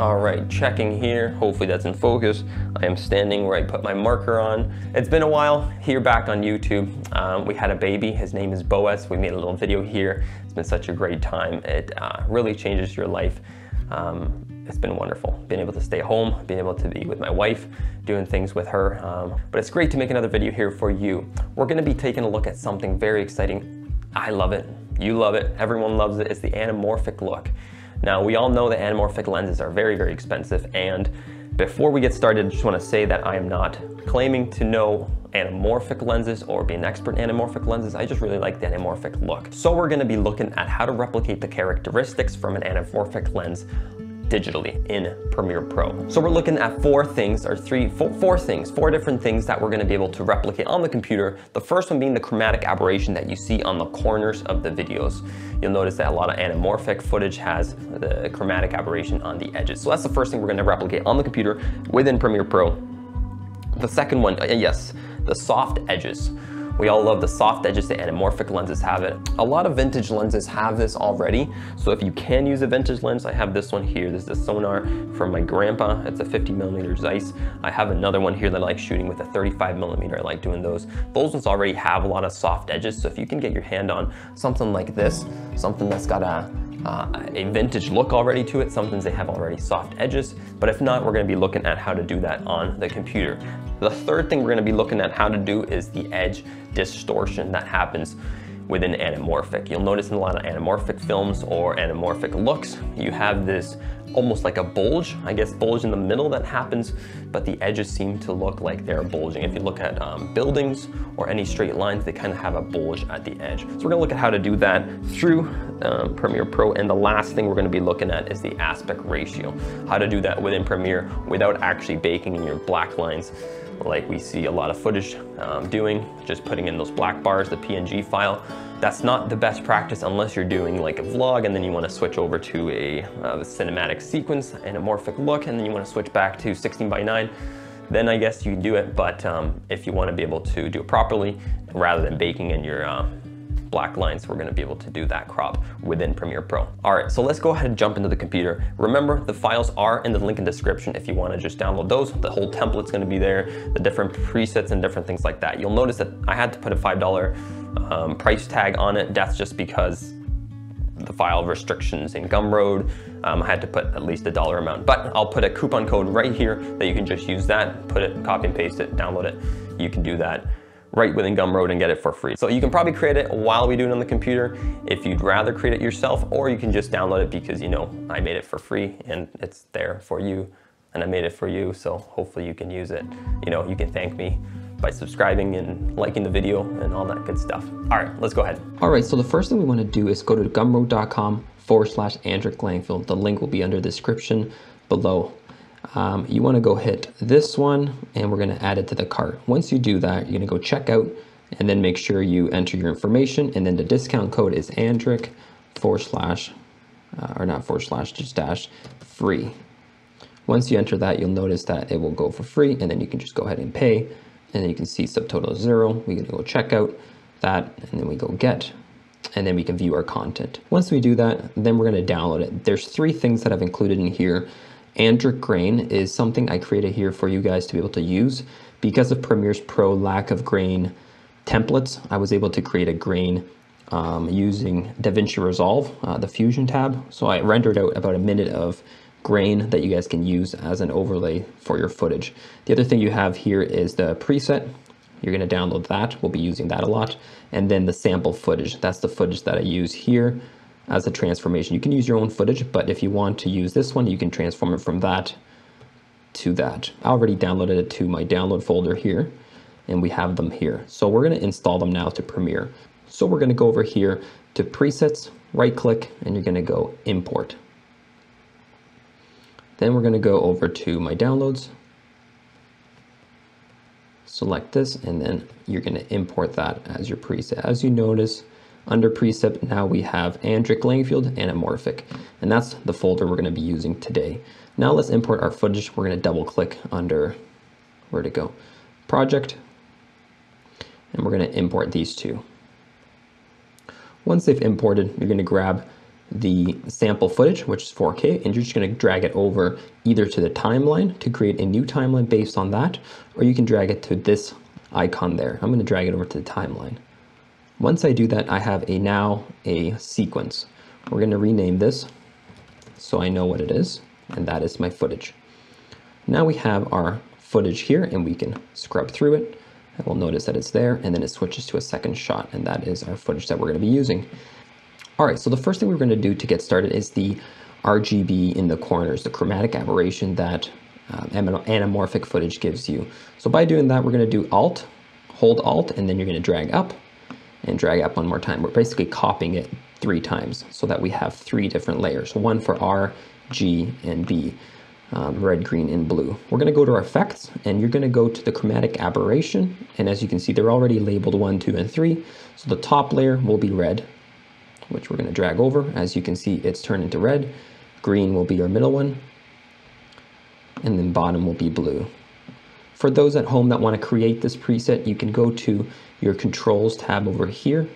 All right, checking here. Hopefully that's in focus. I am standing where I put my marker on. It's been a while here back on YouTube. Um, we had a baby. His name is Boaz. We made a little video here. It's been such a great time. It uh, really changes your life. Um, it's been wonderful. Being able to stay home, being able to be with my wife, doing things with her. Um, but it's great to make another video here for you. We're gonna be taking a look at something very exciting. I love it. You love it. Everyone loves it. It's the anamorphic look. Now, we all know that anamorphic lenses are very, very expensive, and before we get started, I just wanna say that I am not claiming to know anamorphic lenses or be an expert in anamorphic lenses. I just really like the anamorphic look. So we're gonna be looking at how to replicate the characteristics from an anamorphic lens digitally in Premiere Pro. So we're looking at four things, or three, four, four things, four different things that we're gonna be able to replicate on the computer. The first one being the chromatic aberration that you see on the corners of the videos. You'll notice that a lot of anamorphic footage has the chromatic aberration on the edges. So that's the first thing we're gonna replicate on the computer within Premiere Pro. The second one, uh, yes, the soft edges. We all love the soft edges, that anamorphic lenses have it. A lot of vintage lenses have this already. So if you can use a vintage lens, I have this one here. This is a Sonnar from my grandpa. It's a 50 millimeter Zeiss. I have another one here that I like shooting with a 35 millimeter. I like doing those. Those ones already have a lot of soft edges. So if you can get your hand on something like this, something that's got a uh, a vintage look already to it. Sometimes they have already soft edges, but if not, we're gonna be looking at how to do that on the computer. The third thing we're gonna be looking at how to do is the edge distortion that happens within anamorphic. You'll notice in a lot of anamorphic films or anamorphic looks, you have this almost like a bulge, I guess bulge in the middle that happens, but the edges seem to look like they're bulging. If you look at um, buildings or any straight lines, they kind of have a bulge at the edge. So we're gonna look at how to do that through um, Premiere Pro. And the last thing we're gonna be looking at is the aspect ratio. How to do that within Premiere without actually baking in your black lines like we see a lot of footage um, doing, just putting in those black bars, the PNG file. That's not the best practice unless you're doing like a vlog and then you want to switch over to a, uh, cinematic sequence, anamorphic look, and then you want to switch back to 16 by 9 then I guess you do it. But um, if you want to be able to do it properly, rather than baking in your uh, black lines, we're gonna be able to do that crop within Premiere Pro. All right, so let's go ahead and jump into the computer. Remember, the files are in the link in description if you wanna just download those. The whole template's gonna be there, the different presets and different things like that. You'll notice that I had to put a $5 um, price tag on it. That's just because the file restrictions in Gumroad. Um, I had to put at least a dollar amount, but I'll put a coupon code right here that you can just use that, put it, copy and paste it, download it. You can do that right within Gumroad and get it for free. So you can probably create it while we do it on the computer if you'd rather create it yourself, or you can just download it because you know I made it for free and it's there for you and I made it for you. So hopefully you can use it. You know, you can thank me by subscribing and liking the video and all that good stuff. All right, let's go ahead. All right, so the first thing we wanna do is go to gumroad.com forward slash Andrik Langfield. The link will be under the description below um, you want to go hit this one and we're going to add it to the cart. Once you do that, you're going to go check out and then make sure you enter your information and then the discount code is Andrik forward slash, uh, or not forward slash, just dash free. Once you enter that, you'll notice that it will go for free and then you can just go ahead and pay and then you can see subtotal zero. Going to go check out that and then we go get and then we can view our content. Once we do that, then we're going to download it. There's three things that I've included in here Andrik grain is something I created here for you guys to be able to use. Because of Premiere's Pro lack of grain templates, I was able to create a grain um, using DaVinci Resolve, uh, the Fusion tab. So I rendered out about a minute of grain that you guys can use as an overlay for your footage. The other thing you have here is the preset. You're gonna download that. We'll be using that a lot. And then the sample footage. That's the footage that I use here as a transformation. You can use your own footage, but if you want to use this one, you can transform it from that to that. I already downloaded it to my download folder here, and we have them here. So we're gonna install them now to Premiere. So we're gonna go over here to presets, right click, and you're gonna go import. Then we're gonna go over to my downloads, select this, and then you're gonna import that as your preset. As you notice, under preset, now we have Andrik Langfield and anamorphic, and that's the folder we're gonna be using today. Now let's import our footage. We're gonna double click under, where to go? Project, and we're gonna import these two. Once they've imported, you're gonna grab the sample footage, which is 4K, and you're just gonna drag it over either to the timeline to create a new timeline based on that, or you can drag it to this icon there. I'm gonna drag it over to the timeline. Once I do that, I have a now a sequence. We're gonna rename this so I know what it is, and that is my footage. Now we have our footage here and we can scrub through it. And we'll notice that it's there and then it switches to a second shot and that is our footage that we're gonna be using. All right, so the first thing we're gonna do to get started is the RGB in the corners, the chromatic aberration that um, anamorphic footage gives you. So by doing that, we're gonna do Alt, hold Alt, and then you're gonna drag up and drag up one more time. We're basically copying it three times so that we have three different layers, one for R, G, and B, um, red, green, and blue. We're gonna go to our effects and you're gonna go to the chromatic aberration. And as you can see, they're already labeled one, two, and three. So the top layer will be red, which we're gonna drag over. As you can see, it's turned into red. Green will be our middle one, and then bottom will be blue. For those at home that want to create this preset, you can go to your controls tab over here.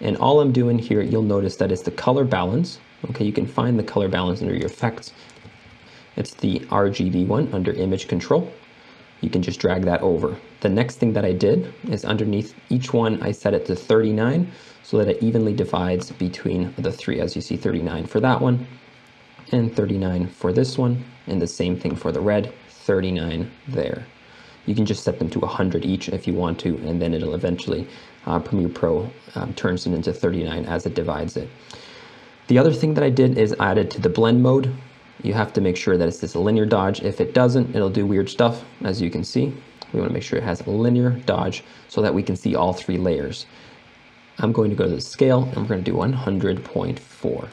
And all I'm doing here, you'll notice that it's the color balance. Okay, you can find the color balance under your effects. It's the RGB one under image control. You can just drag that over. The next thing that I did is underneath each one, I set it to 39 so that it evenly divides between the three. As you see, 39 for that one and 39 for this one. And the same thing for the red, 39 there. You can just set them to 100 each if you want to, and then it'll eventually, uh, Premiere Pro um, turns it into 39 as it divides it. The other thing that I did is added to the blend mode. You have to make sure that it's this linear dodge. If it doesn't, it'll do weird stuff, as you can see. We wanna make sure it has a linear dodge so that we can see all three layers. I'm going to go to the scale and we're gonna do 100.4.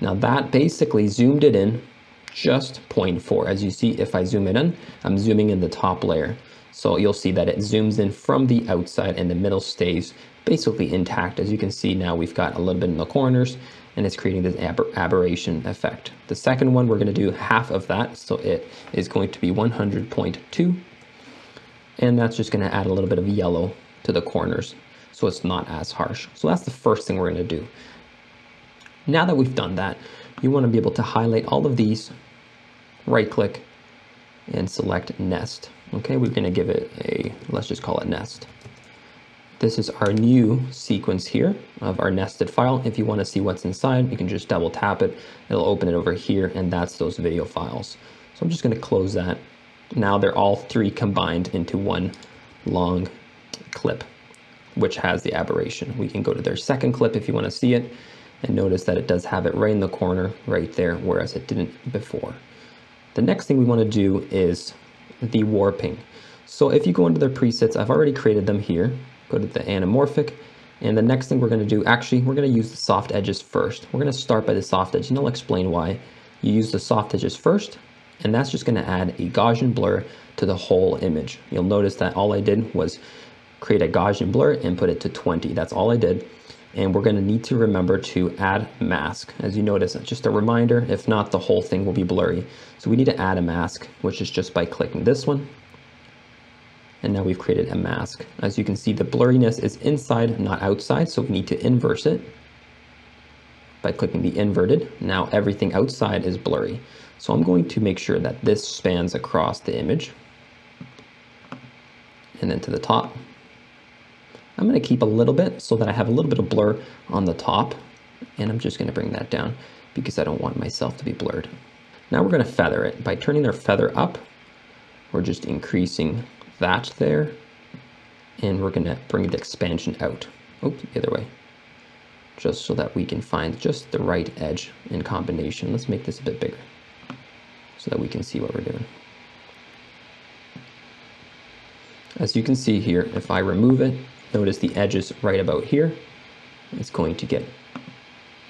Now that basically zoomed it in just 0.4. As you see, if I zoom it in, I'm zooming in the top layer. So you'll see that it zooms in from the outside and the middle stays basically intact. As you can see now, we've got a little bit in the corners and it's creating this aber aberration effect. The second one, we're gonna do half of that. So it is going to be 100.2. And that's just gonna add a little bit of yellow to the corners so it's not as harsh. So that's the first thing we're gonna do. Now that we've done that, you wanna be able to highlight all of these, right click, and select nest. Okay, we're gonna give it a, let's just call it nest. This is our new sequence here of our nested file. If you wanna see what's inside, you can just double tap it. It'll open it over here and that's those video files. So I'm just gonna close that. Now they're all three combined into one long clip, which has the aberration. We can go to their second clip if you wanna see it and notice that it does have it right in the corner right there, whereas it didn't before. The next thing we want to do is the warping. So if you go into the presets, I've already created them here. Go to the anamorphic. And the next thing we're going to do, actually, we're going to use the soft edges first. We're going to start by the soft edge, and I'll explain why. You use the soft edges first, and that's just going to add a Gaussian blur to the whole image. You'll notice that all I did was create a Gaussian blur and put it to 20. That's all I did and we're going to need to remember to add mask. As you notice, just a reminder, if not, the whole thing will be blurry. So we need to add a mask, which is just by clicking this one. And now we've created a mask. As you can see, the blurriness is inside, not outside, so we need to inverse it by clicking the inverted. Now everything outside is blurry. So I'm going to make sure that this spans across the image and then to the top. I'm going to keep a little bit so that I have a little bit of blur on the top. And I'm just going to bring that down because I don't want myself to be blurred. Now we're going to feather it. By turning our feather up, we're just increasing that there. And we're going to bring the expansion out. Oops, the other way. Just so that we can find just the right edge in combination. Let's make this a bit bigger so that we can see what we're doing. As you can see here, if I remove it, Notice the edges right about here. It's going to get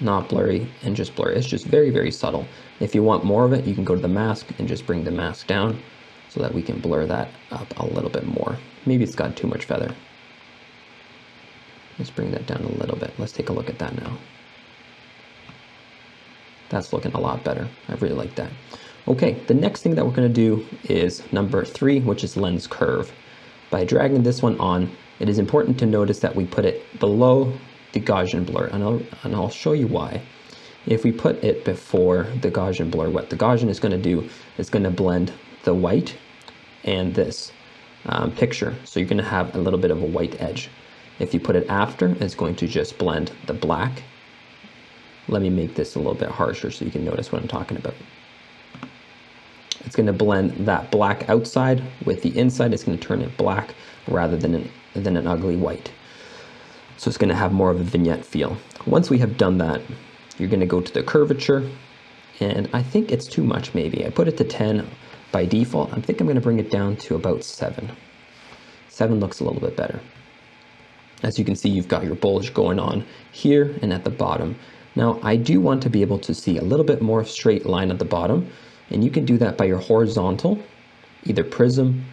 not blurry and just blurry. It's just very, very subtle. If you want more of it, you can go to the mask and just bring the mask down so that we can blur that up a little bit more. Maybe it's got too much feather. Let's bring that down a little bit. Let's take a look at that now. That's looking a lot better. I really like that. Okay, the next thing that we're gonna do is number three, which is lens curve. By dragging this one on, it is important to notice that we put it below the Gaussian blur, and I'll, and I'll show you why. If we put it before the Gaussian blur, what the Gaussian is going to do is going to blend the white and this um, picture. So you're going to have a little bit of a white edge. If you put it after, it's going to just blend the black. Let me make this a little bit harsher so you can notice what I'm talking about. It's going to blend that black outside with the inside. It's going to turn it black rather than an, than an ugly white. So it's going to have more of a vignette feel. Once we have done that, you're going to go to the curvature. And I think it's too much maybe. I put it to 10 by default. I think I'm going to bring it down to about 7. 7 looks a little bit better. As you can see, you've got your bulge going on here and at the bottom. Now, I do want to be able to see a little bit more straight line at the bottom, and you can do that by your horizontal, either prism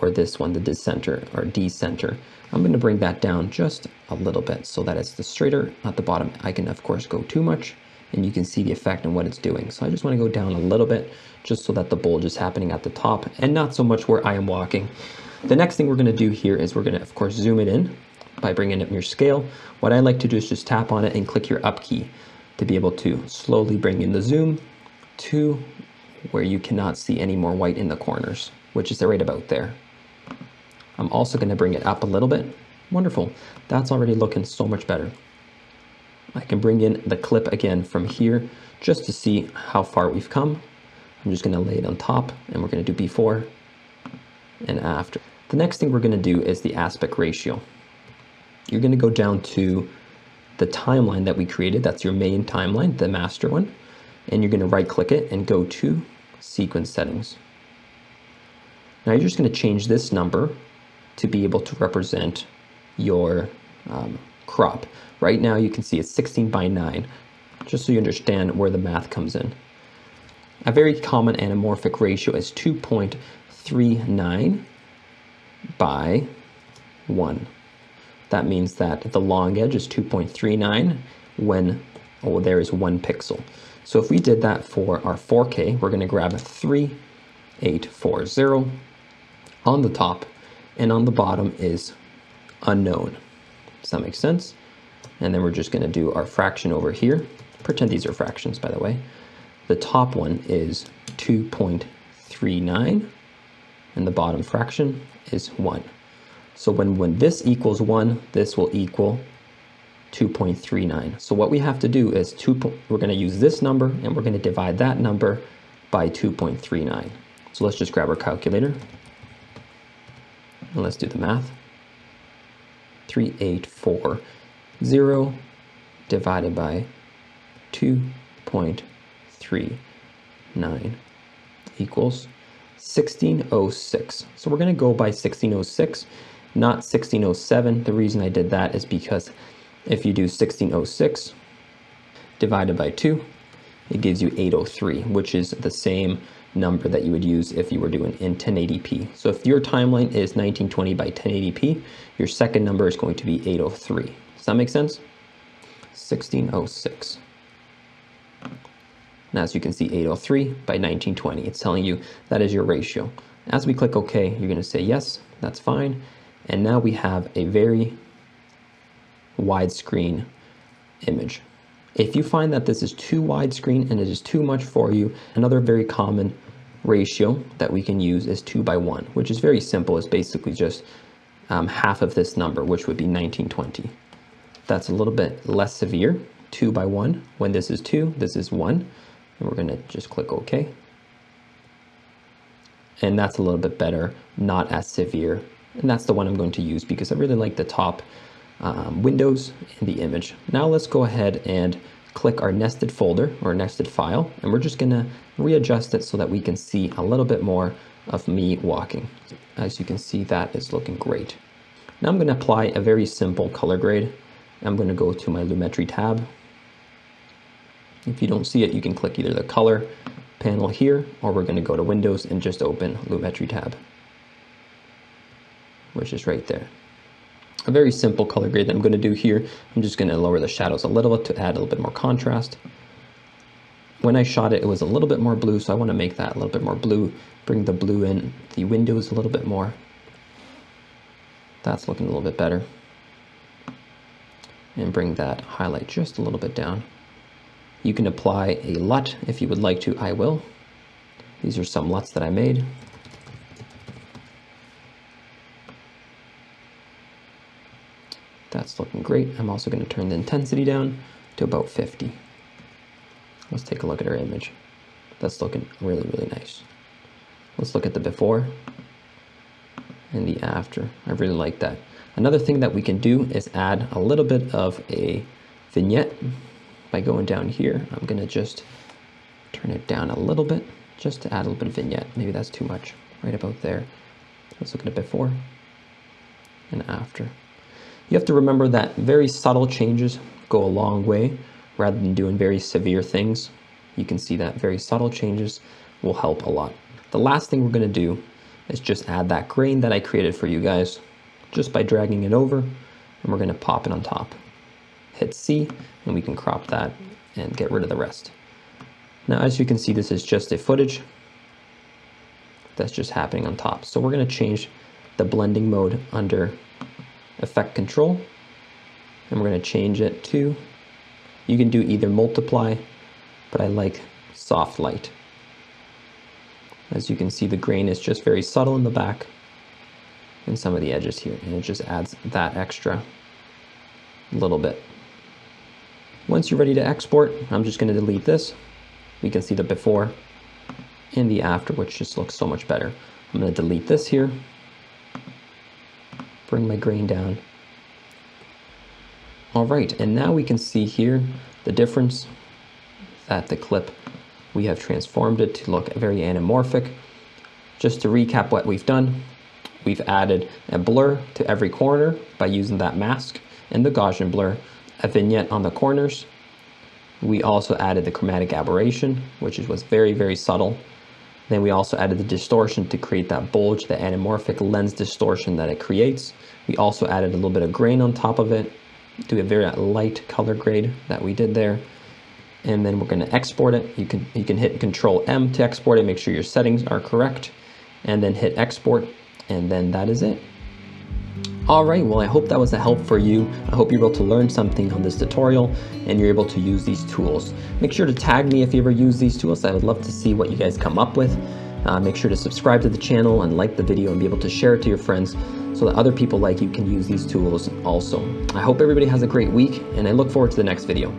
or this one, the decenter or decenter. I'm going to bring that down just a little bit so that it's the straighter at the bottom. I can, of course, go too much, and you can see the effect and what it's doing. So I just want to go down a little bit just so that the bulge is happening at the top and not so much where I am walking. The next thing we're going to do here is we're going to, of course, zoom it in by bringing up your scale. What I like to do is just tap on it and click your up key to be able to slowly bring in the zoom to where you cannot see any more white in the corners, which is right about there. I'm also going to bring it up a little bit. Wonderful. That's already looking so much better. I can bring in the clip again from here just to see how far we've come. I'm just going to lay it on top and we're going to do before and after. The next thing we're going to do is the aspect ratio you're going to go down to the timeline that we created. That's your main timeline, the master one. And you're going to right click it and go to sequence settings. Now you're just going to change this number to be able to represent your um, crop. Right now you can see it's 16 by 9, just so you understand where the math comes in. A very common anamorphic ratio is 2.39 by 1. That means that the long edge is 2.39 when oh, there is one pixel. So if we did that for our 4K, we're gonna grab a 3840 on the top and on the bottom is unknown. Does that make sense? And then we're just gonna do our fraction over here. Pretend these are fractions, by the way. The top one is 2.39 and the bottom fraction is one. So when, when this equals 1, this will equal 2.39. So what we have to do is two, we're going to use this number and we're going to divide that number by 2.39. So let's just grab our calculator and let's do the math. 3840 divided by 2.39 equals 1606. So we're going to go by 1606 not 1607. The reason I did that is because if you do 1606 divided by 2, it gives you 803, which is the same number that you would use if you were doing in 1080p. So if your timeline is 1920 by 1080p, your second number is going to be 803. Does that make sense? 1606. And as you can see, 803 by 1920. It's telling you that is your ratio. As we click OK, you're going to say yes, that's fine. And now we have a very widescreen image. If you find that this is too widescreen and it is too much for you, another very common ratio that we can use is 2 by 1, which is very simple. It's basically just um, half of this number, which would be 1920. That's a little bit less severe, 2 by 1. When this is 2, this is 1. And we're going to just click OK. And that's a little bit better, not as severe and that's the one I'm going to use because I really like the top um, windows in the image. Now let's go ahead and click our nested folder or nested file and we're just gonna readjust it so that we can see a little bit more of me walking. As you can see that is looking great. Now I'm gonna apply a very simple color grade. I'm gonna go to my Lumetri tab. If you don't see it, you can click either the color panel here or we're gonna go to Windows and just open Lumetri tab which is right there. A very simple color grade that I'm going to do here. I'm just going to lower the shadows a little bit to add a little bit more contrast. When I shot it, it was a little bit more blue, so I want to make that a little bit more blue. Bring the blue in the windows a little bit more. That's looking a little bit better. And bring that highlight just a little bit down. You can apply a LUT if you would like to, I will. These are some LUTs that I made. That's looking great. I'm also going to turn the intensity down to about 50. Let's take a look at our image. That's looking really, really nice. Let's look at the before and the after. I really like that. Another thing that we can do is add a little bit of a vignette by going down here. I'm gonna just turn it down a little bit just to add a little bit of vignette. Maybe that's too much, right about there. Let's look at it before and after. You have to remember that very subtle changes go a long way rather than doing very severe things. You can see that very subtle changes will help a lot. The last thing we're gonna do is just add that grain that I created for you guys just by dragging it over and we're gonna pop it on top. Hit C and we can crop that and get rid of the rest. Now as you can see this is just a footage that's just happening on top. So we're gonna change the blending mode under effect control and we're gonna change it to, you can do either multiply, but I like soft light. As you can see, the grain is just very subtle in the back and some of the edges here, and it just adds that extra little bit. Once you're ready to export, I'm just gonna delete this. We can see the before and the after, which just looks so much better. I'm gonna delete this here, bring my grain down. All right, and now we can see here the difference that the clip we have transformed it to look very anamorphic. Just to recap what we've done, we've added a blur to every corner by using that mask and the Gaussian blur, a vignette on the corners. We also added the chromatic aberration, which was very, very subtle. Then we also added the distortion to create that bulge, the anamorphic lens distortion that it creates. We also added a little bit of grain on top of it, do a very light color grade that we did there and then we're going to export it. You can, you can hit Control M to export it, make sure your settings are correct, and then hit export, and then that is it. All right, well, I hope that was a help for you. I hope you're able to learn something on this tutorial and you're able to use these tools. Make sure to tag me if you ever use these tools. I would love to see what you guys come up with. Uh, make sure to subscribe to the channel and like the video and be able to share it to your friends so that other people like you can use these tools also. I hope everybody has a great week and I look forward to the next video.